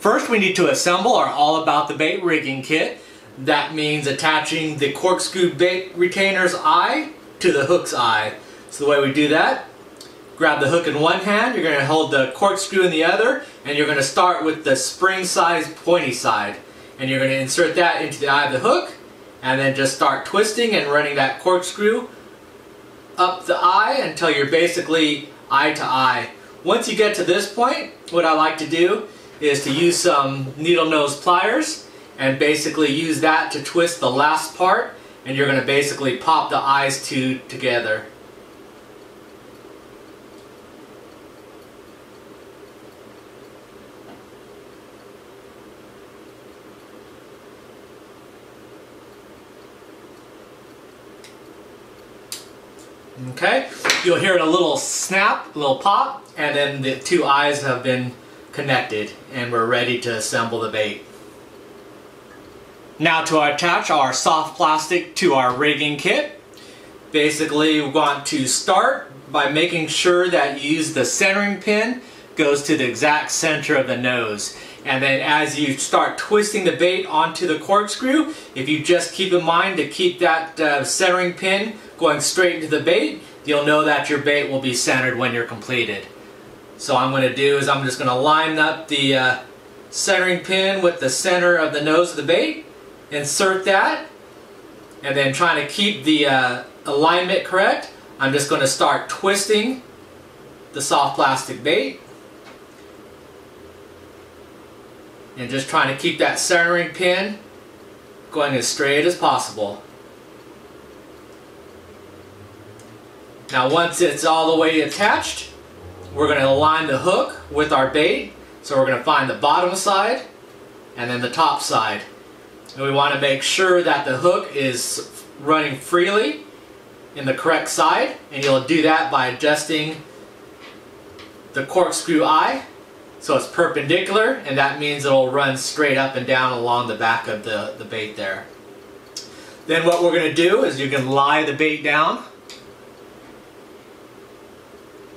First we need to assemble our All About the Bait rigging kit. That means attaching the corkscrew bait retainer's eye to the hook's eye. So the way we do that, grab the hook in one hand, you're going to hold the corkscrew in the other, and you're going to start with the spring size pointy side. And you're going to insert that into the eye of the hook, and then just start twisting and running that corkscrew up the eye until you're basically eye to eye. Once you get to this point, what I like to do is to use some needle nose pliers and basically use that to twist the last part and you're going to basically pop the eyes two together. Okay, you'll hear a little snap, a little pop, and then the two eyes have been connected and we're ready to assemble the bait. Now to attach our soft plastic to our rigging kit, basically we want to start by making sure that you use the centering pin goes to the exact center of the nose. And then as you start twisting the bait onto the corkscrew, if you just keep in mind to keep that uh, centering pin going straight into the bait, you'll know that your bait will be centered when you're completed. So I'm going to do is I'm just going to line up the uh, centering pin with the center of the nose of the bait, insert that, and then trying to keep the uh, alignment correct, I'm just going to start twisting the soft plastic bait. And just trying to keep that centering pin going as straight as possible. Now once it's all the way attached, we're going to align the hook with our bait. So we're going to find the bottom side and then the top side. And we want to make sure that the hook is running freely in the correct side. And you'll do that by adjusting the corkscrew eye so it's perpendicular and that means it'll run straight up and down along the back of the, the bait there. Then what we're going to do is you can lie the bait down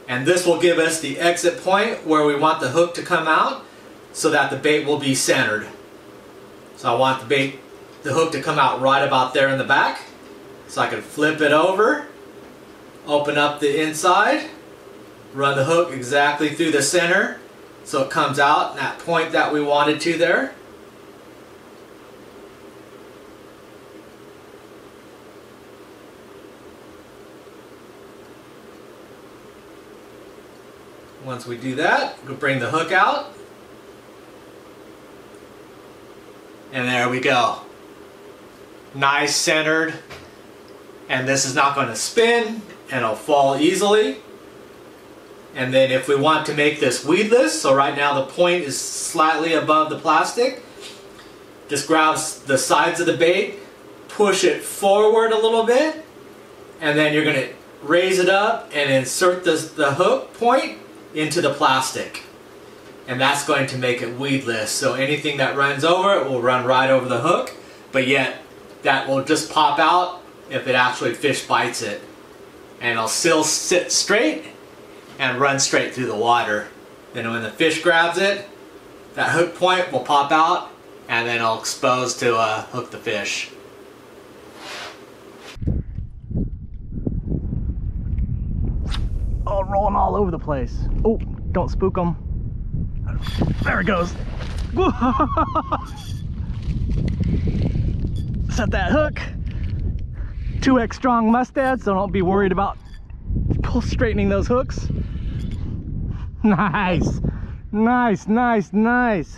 and this will give us the exit point where we want the hook to come out so that the bait will be centered. So I want the bait, the hook to come out right about there in the back. So I can flip it over, open up the inside, run the hook exactly through the center so it comes out that point that we wanted to there. Once we do that, we'll bring the hook out. And there we go. Nice centered. And this is not going to spin and it'll fall easily. And then if we want to make this weedless, so right now the point is slightly above the plastic, just grab the sides of the bait, push it forward a little bit, and then you're going to raise it up and insert the, the hook point into the plastic. And that's going to make it weedless. So anything that runs over it will run right over the hook, but yet that will just pop out if it actually fish bites it. And it'll still sit straight and run straight through the water. Then when the fish grabs it, that hook point will pop out and then it'll expose to uh, hook the fish. Oh, rolling all over the place. Oh, don't spook them. There it goes. Set that hook. 2x strong mustad, so don't be worried about pull straightening those hooks. Nice, nice, nice, nice.